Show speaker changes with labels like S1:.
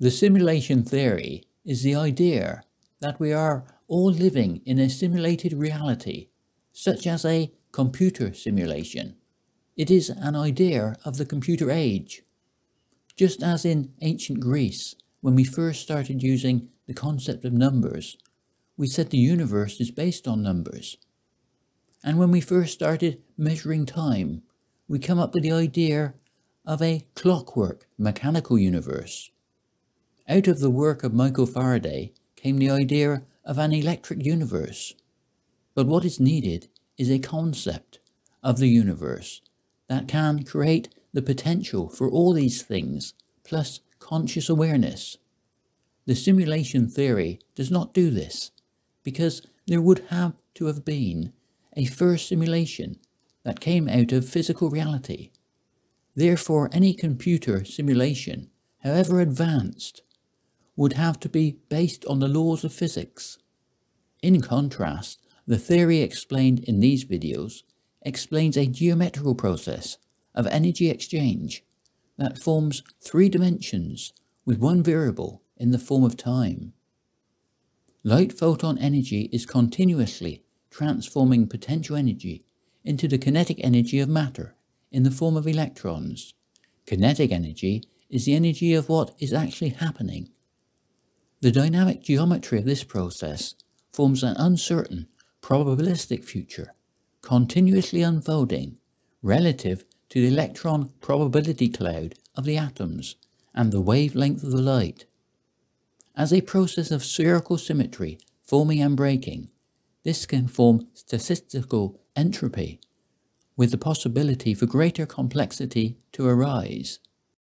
S1: The simulation theory is the idea that we are all living in a simulated reality, such as a computer simulation. It is an idea of the computer age. Just as in ancient Greece, when we first started using the concept of numbers, we said the universe is based on numbers. And when we first started measuring time, we come up with the idea of a clockwork mechanical universe. Out of the work of Michael Faraday came the idea of an electric universe. But what is needed is a concept of the universe that can create the potential for all these things, plus conscious awareness. The simulation theory does not do this, because there would have to have been a first simulation that came out of physical reality. Therefore, any computer simulation, however advanced, would have to be based on the laws of physics. In contrast, the theory explained in these videos explains a geometrical process of energy exchange that forms three dimensions with one variable in the form of time. Light photon energy is continuously transforming potential energy into the kinetic energy of matter in the form of electrons. Kinetic energy is the energy of what is actually happening. The dynamic geometry of this process forms an uncertain, probabilistic future, continuously unfolding relative to the electron probability cloud of the atoms and the wavelength of the light. As a process of spherical symmetry forming and breaking, this can form statistical entropy, with the possibility for greater complexity to arise.